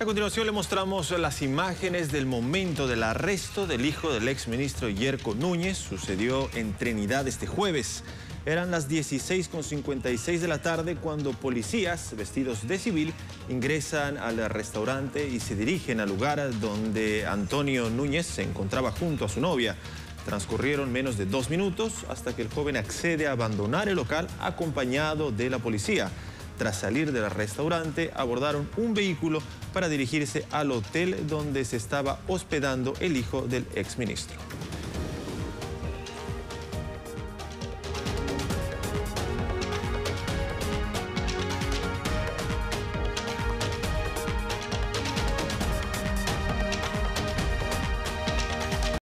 A continuación le mostramos las imágenes del momento del arresto del hijo del exministro Yerko Núñez. Sucedió en Trinidad este jueves. Eran las 16.56 de la tarde cuando policías vestidos de civil ingresan al restaurante y se dirigen al lugar donde Antonio Núñez se encontraba junto a su novia. Transcurrieron menos de dos minutos hasta que el joven accede a abandonar el local acompañado de la policía. Tras salir del restaurante, abordaron un vehículo para dirigirse al hotel donde se estaba hospedando el hijo del exministro.